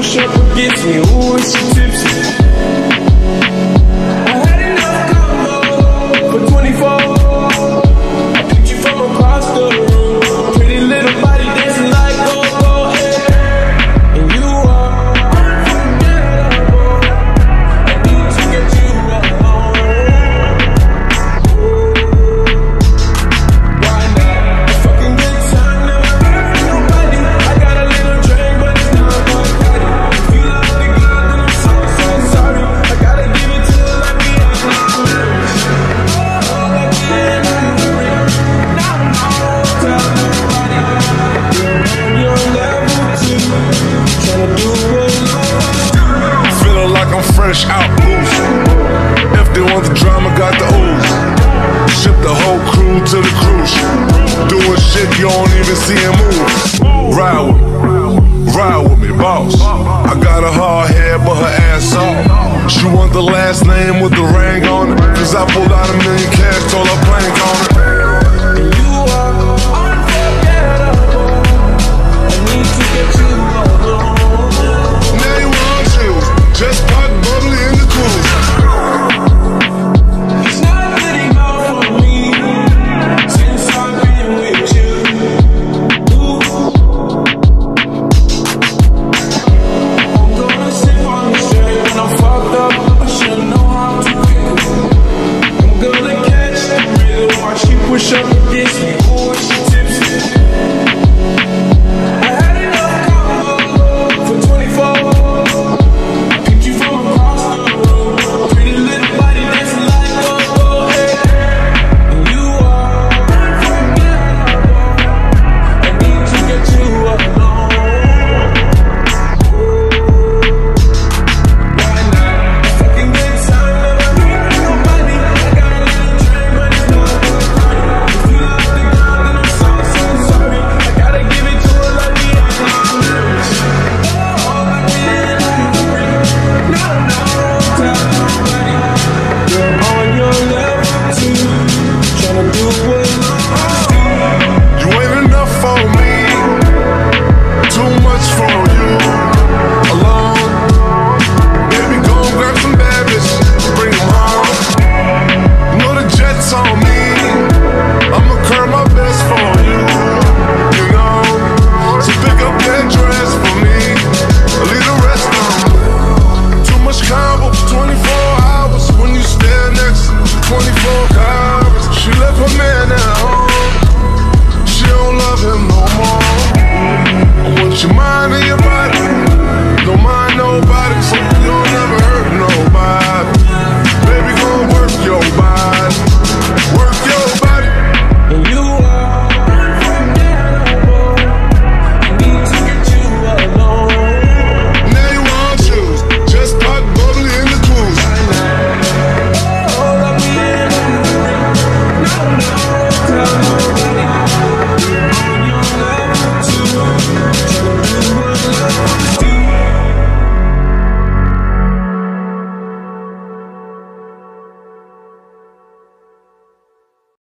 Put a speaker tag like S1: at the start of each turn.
S1: Душа победит, не уйти lose. If they want the drama, got the Uzi. Ship the whole crew to the cruise. Doing shit you don't even see him move. Ride with me, ride with me, boss. I got a hard head, but her ass off. She want the last name with the ring on it. Cause I pulled out a million cash, told her plank on.